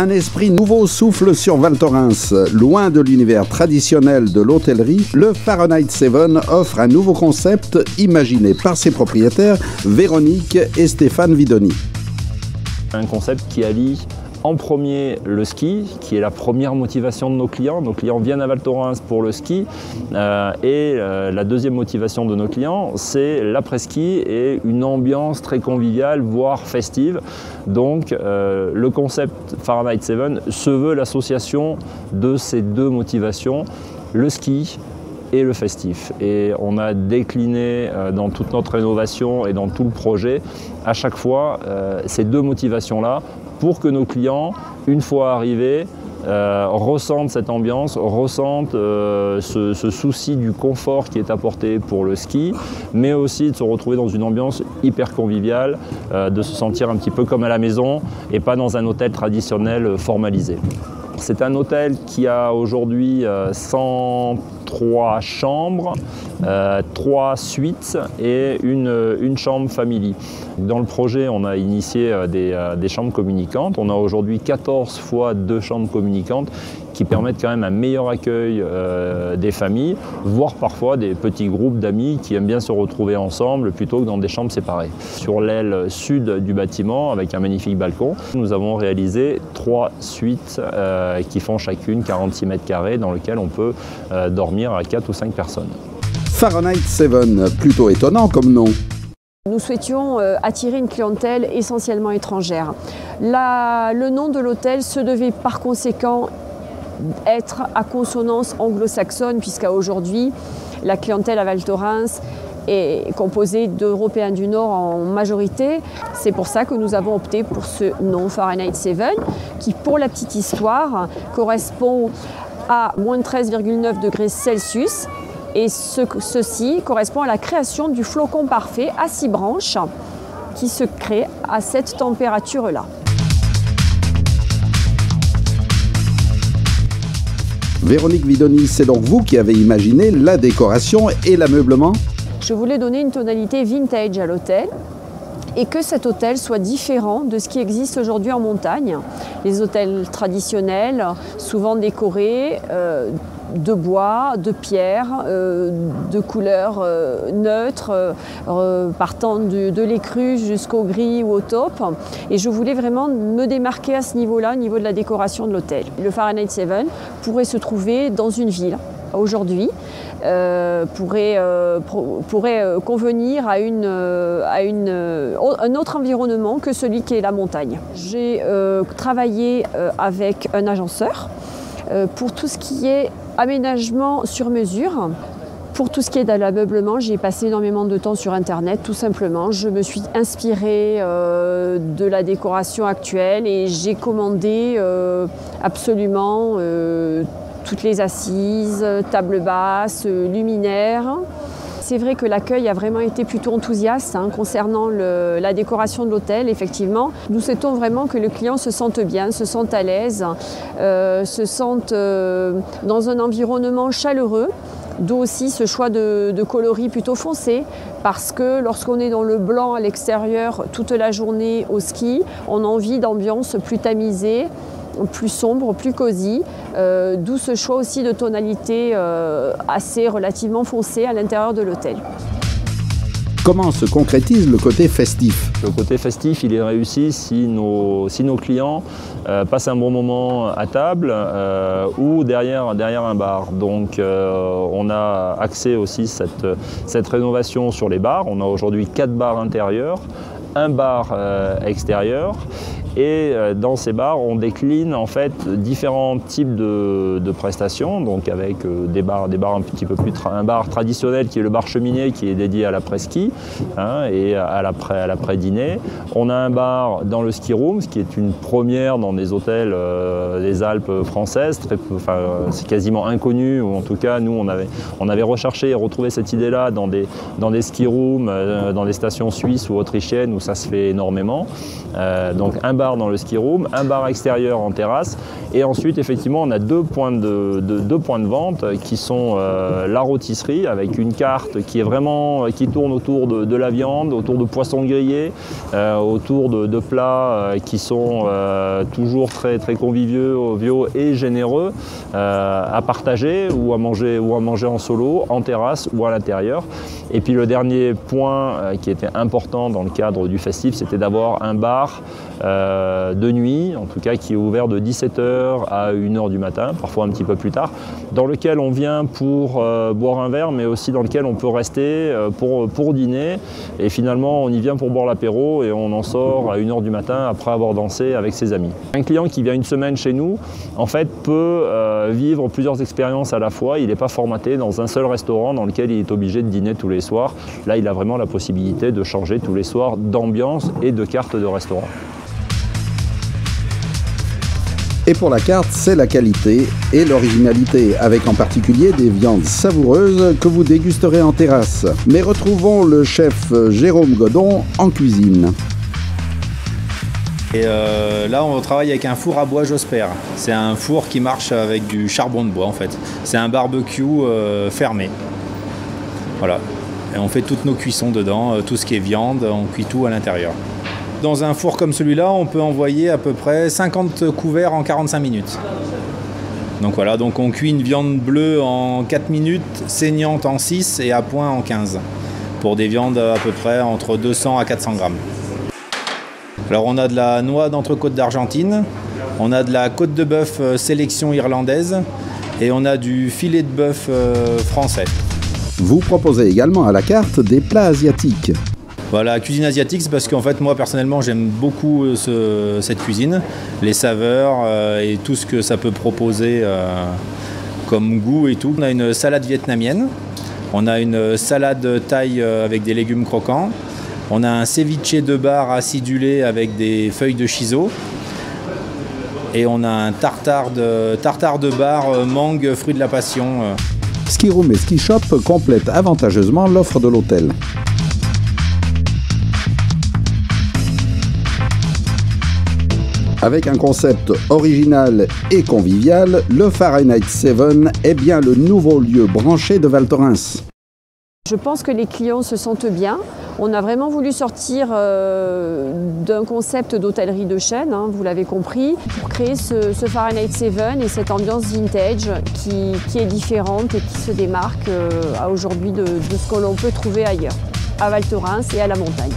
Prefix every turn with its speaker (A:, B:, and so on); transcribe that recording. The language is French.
A: Un esprit nouveau souffle sur Val Thorens. Loin de l'univers traditionnel de l'hôtellerie, le Fahrenheit 7 offre un nouveau concept imaginé par ses propriétaires, Véronique et Stéphane Vidoni.
B: Un concept qui allie en premier le ski, qui est la première motivation de nos clients. Nos clients viennent à Val Thorens pour le ski. Euh, et euh, la deuxième motivation de nos clients, c'est l'après-ski et une ambiance très conviviale, voire festive. Donc euh, le concept Fahrenheit 7 se veut l'association de ces deux motivations, le ski et le festif. Et on a décliné dans toute notre rénovation et dans tout le projet, à chaque fois, ces deux motivations-là pour que nos clients, une fois arrivés, euh, ressentent cette ambiance, ressentent euh, ce, souci du confort qui est apporté pour le ski, mais aussi de se retrouver dans une ambiance hyper conviviale, euh, de se sentir un petit peu comme à la maison et pas dans un hôtel traditionnel formalisé. C'est un hôtel qui a aujourd'hui 103 chambres, 3 suites et une, une chambre family. Dans le projet, on a initié euh, euh, des, chambres communicantes. On a aujourd'hui 14 fois deux chambres communicantes qui permettent quand même un meilleur accueil euh, des familles, voire parfois des petits groupes d'amis qui aiment bien se retrouver ensemble plutôt que dans des chambres séparées. Sur l'aile sud du bâtiment, avec un magnifique balcon, nous avons réalisé trois suites qui font chacune 46 mètres carrés dans lesquelles on peut dormir à 4 ou 5 personnes.
A: Fahrenheit 7, plutôt étonnant comme nom.
C: Nous souhaitions euh, attirer une clientèle essentiellement étrangère. le nom de l'hôtel se devait par conséquent être à consonance anglo-saxonne, puisqu'à aujourd'hui, la clientèle à Val Thorens est composée d'Européens du Nord en majorité. C'est pour ça que nous avons opté pour ce nom Fahrenheit 7, qui, pour la petite histoire, correspond à moins 13,9 degrés Celsius et ceci correspond à la création du flocon parfait à six branches qui se crée à cette température-là.
A: Véronique Vidoni, c'est donc vous qui avez imaginé la décoration et l'ameublement
C: Je voulais donner une tonalité vintage à l'hôtel et que cet hôtel soit différent de ce qui existe aujourd'hui en montagne. Les hôtels traditionnels, souvent décorés, euh, de bois, de pierre, euh, de couleurs euh, neutres, euh, partant de l'écru jusqu'au gris ou au taupe. Et je voulais vraiment me démarquer à ce niveau-là, au niveau de la décoration de l'hôtel. Le Fahrenheit 7 pourrait se trouver dans une ville aujourd'hui. pourrait, convenir à, un autre environnement que celui qui est la montagne. J'ai travaillé avec un agenceur pour tout ce qui est aménagement sur mesure. Pour tout ce qui est de l'ameublement, j'ai passé énormément de temps sur Internet, tout simplement. Je me suis inspirée euh, de la décoration actuelle et j'ai commandé euh, absolument euh, toutes les assises, tables basses, luminaires. C'est vrai que l'accueil a vraiment été plutôt enthousiaste hein, concernant la décoration de l'hôtel, effectivement. Nous souhaitons vraiment que le client se sente bien, se sente à l'aise, euh, se sente euh, dans un environnement chaleureux. D'où aussi ce choix de, de, coloris plutôt foncé, parce que lorsqu'on est dans le blanc à l'extérieur toute la journée au ski, on a envie d'ambiance plus tamisée, plus sombre, plus cosy, euh, d'où ce choix aussi de tonalité euh, assez relativement foncée à l'intérieur de l'hôtel.
A: Comment se concrétise le côté festif?
B: Le côté festif, il est réussi si nos, si nos clients euh, passent un bon moment à table ou derrière, derrière un bar. Donc on a accès aussi cette, cette rénovation sur les bars. On a aujourd'hui quatre bars intérieurs, un bar extérieur et euh, dans ces bars, on décline en fait différents types de, prestations, donc avec euh, des bars, des bars un petit peu plus un bar traditionnel qui est le bar cheminier qui est dédié à l'après-ski hein, et à l'après-dîner. On a un bar dans le ski room, ce qui est une première dans des hôtels euh, des Alpes françaises. c'est quasiment inconnu, ou en tout cas nous on avait, on avait recherché et retrouvé cette idée-là dans des, dans des ski rooms, dans des stations suisses ou autrichiennes où ça se fait énormément. donc un bar dans le ski room, un bar extérieur en terrasse. Et ensuite, effectivement, on a deux points de, deux points de vente qui sont la rôtisserie avec une carte qui est vraiment qui tourne autour de, la viande, autour de poissons grillés, autour de, plats qui sont toujours très, très conviviaux et généreux à partager ou à manger ou à manger en solo, en terrasse ou à l'intérieur. Et puis le dernier point euh, qui était important dans le cadre du festif, c'était d'avoir un bar euh, de nuit, en tout cas qui est ouvert de 17h à 1h du matin, parfois un petit peu plus tard, dans lequel on vient pour euh, boire un verre, mais aussi dans lequel on peut rester euh, pour, pour dîner. Et finalement, on y vient pour boire l'apéro et on en sort à 1h du matin après avoir dansé avec ses amis. Un client qui vient une semaine chez nous, en fait, peut vivre plusieurs expériences à la fois. Il n'est pas formaté dans un seul restaurant dans lequel il est obligé de dîner tous les soirs. Là, il a vraiment la possibilité de changer tous les soirs d'ambiance et de carte de restaurant.
A: Et pour la carte, c'est la qualité et l'originalité, avec en particulier des viandes savoureuses que vous dégusterez en terrasse. Mais retrouvons le chef Jérôme Godon en cuisine.
D: Et euh, là, on travaille avec un four à bois Josper. C'est un four qui marche avec du charbon de bois en fait. C'est un barbecue euh, fermé. Voilà. Et on fait toutes nos cuissons dedans, euh, tout ce qui est viande, on cuit tout à l'intérieur. Dans un four comme celui-là, on peut envoyer à peu près 50 couverts en 45 minutes. Donc voilà, donc on cuit une viande bleue en 4 minutes, saignante en 6 et à point en 15. Pour des viandes à peu près entre 200 à 400 grammes. Alors on a de la noix d'entrecôte d'Argentine, on a de la côte de bœuf euh, sélection irlandaise et on a du filet de bœuf euh, français.
A: Vous proposez également à la carte des plats asiatiques.
D: Voilà, cuisine asiatique, c'est parce qu'en fait, moi personnellement, j'aime beaucoup euh, cette cuisine, les saveurs euh, et tout ce que ça peut proposer euh, comme goût et tout. On a une salade vietnamienne, on a une salade thaï avec des légumes croquants, on a un ceviche de bar acidulé avec des feuilles de chiso. Et on a un tartare de, tartare de bar mangue fruit de la passion.
A: Ski Room et Ski Shop complètent avantageusement l'offre de l'hôtel. Avec un concept original et convivial, le Fahrenheit 7 est bien le nouveau lieu branché de Val Thorens.
C: Je pense que les clients se sentent bien. On a vraiment voulu sortir euh, d'un concept d'hôtellerie de chaîne, hein, vous l'avez compris, pour créer ce, Fahrenheit 7 et cette ambiance vintage qui, est différente et qui se démarque euh, aujourd'hui de, ce que l'on peut trouver ailleurs, à Val Thorens et à la montagne.